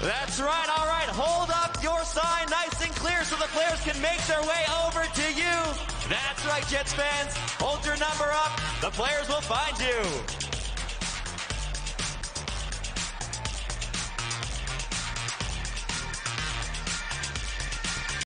That's right. All right. Hold up your sign nice and clear so the players can make their way over to you. That's right, Jets fans. Hold your number up. The players will find you.